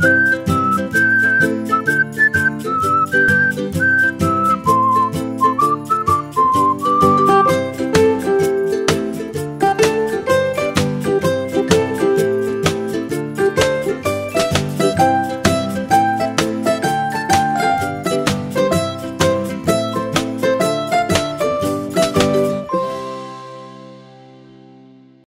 Bye.